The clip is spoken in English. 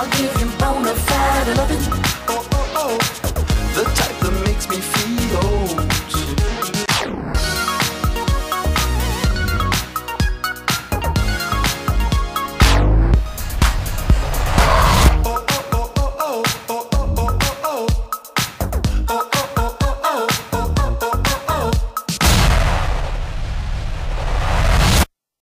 I'll give you bona fide loving.